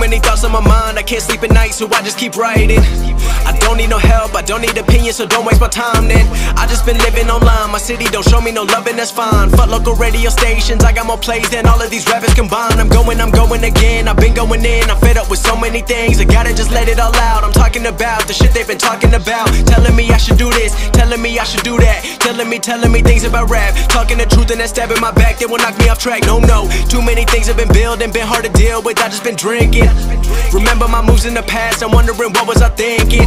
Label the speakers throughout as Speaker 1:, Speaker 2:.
Speaker 1: many thoughts on my mind, I can't sleep at night, so I just keep writing. I don't need no help, I don't need opinions, so don't waste my time then. I just been living online, my city don't show me no loving, that's fine. Fuck local radio stations, I got more plays than all of these rappers combined. I'm going, I'm going again, I've been going in, I'm fed up with so many things. I gotta just let it all out. I'm talking about the shit they've been talking about. Telling me I should do this, telling me I should do that. Telling me, telling me things about rap. Talking the truth and that stabbing my back, they will knock me off track. No, no, too many things have been building, been hard to deal with. I just been drinking. Remember my moves in the past, I'm wondering what was I thinking.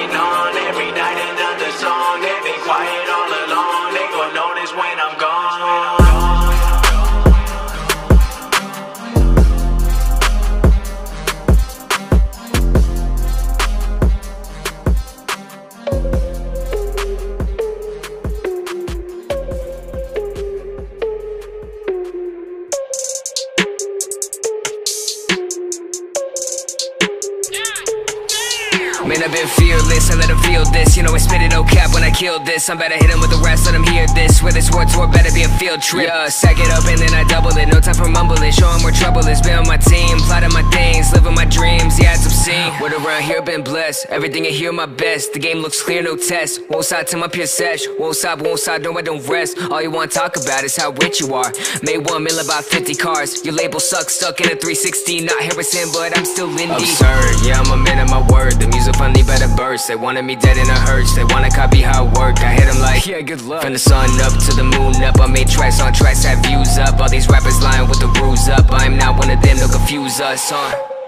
Speaker 2: fearless, I let them feel this. You know I spit it no cap when I kill this. I'm better hit them with the rest, let them hear this. Where this war tour better be a field trip. Yeah, uh, sack it up and then I double it. No time for mumbling, show 'em where trouble is. Been on my team, plotting my things Living my dreams, yeah, it's obscene. Word around here been blessed. Everything I hear my best. The game looks clear, no test. Won't stop till my peer sesh. Won't stop, won't stop, no I don't rest. All you wanna talk about is how rich you are. Made one mill about 50 cars. Your label sucks, stuck in a 360 Not Harrison, but I'm still Lindy Absurd, yeah, I'm a man of my word. The music finally better burst They wanted me dead in a hearse. They wanna copy how I work. I hit them like, yeah, good luck. From the sun up to the moon up. I made tracks on tracks, had views up. All these rappers lying with the rules up. I'm not one of them, they'll confuse us, huh?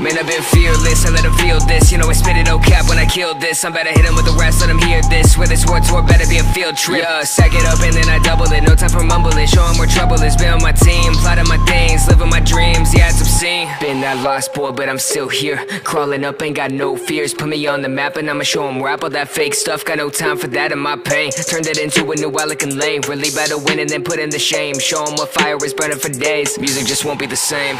Speaker 2: Man, I've been fearless, I let them feel this. You know I spit it no cap when I kill this. I'm better hit them with the rest, let them hear this. Where this war tour better be a field trip. Yeah, uh, sack it up and then I double it. No time for mumbling, show 'em where trouble is. Been on my team, plotting my things. Living my dreams, yeah, it's obscene Been that lost boy, but I'm still here. Crawling up, ain't got no fears. Put me on the map and I'ma show show 'em rap. All that fake stuff, got no time for that in my pain. Turned it into a new Alec lane. Really better win and then put in the shame. Show 'em what fire is burning for days. Music just won't be the same.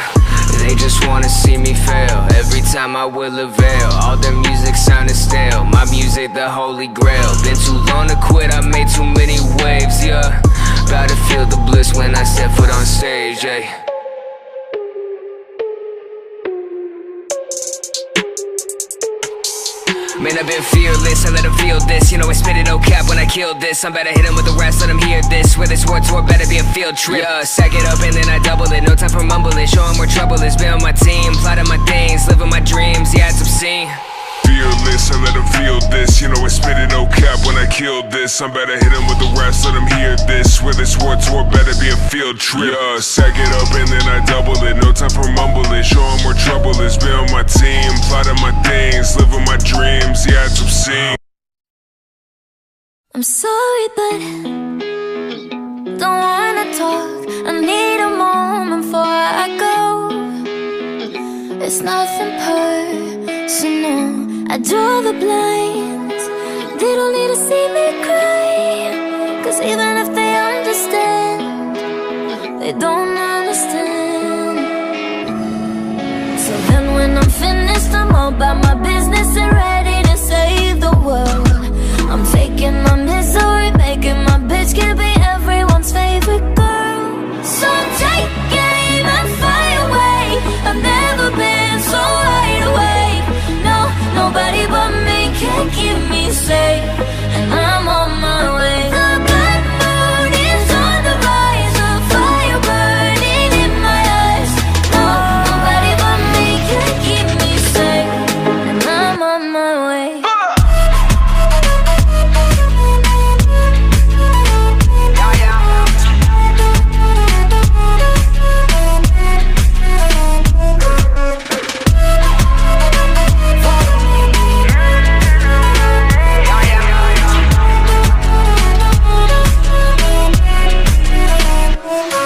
Speaker 2: They just wanna see me fail. Every time I will avail. All their music sounded stale. My music the holy grail. Been too long to quit, I made too many waves, yeah. About to feel the bliss when I set foot on stage, yeah Man, I've been fearless, I let them feel this. You know I spit it no cap when I kill this. I'm better hit them with the rest, let them hear this. Where this war tour better be a field trip. Yeah, sack it up and then I double it. No time for mumbling, show 'em where trouble is. Been on my team, plotting my things Living my dreams, yeah, it's obscene.
Speaker 3: Fearless I let them feel this. You know, I spit it no cap kill this. I'm better hit 'em with the rest, let them hear this. Where this war tour better be a field trip. Yeah, uh, sack it up and then I double it. No time for mumbling, show 'em where trouble is. Be on my team, plotting my things, living my dreams. Yeah, it's obscene.
Speaker 4: I'm sorry, but don't wanna talk. I need a moment before I go. It's nothing personal. I draw the blinds. They don't need to see me cry. Cause even if they understand, they don't understand. So then when I'm finished, I'm all about my business and ready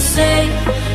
Speaker 5: say.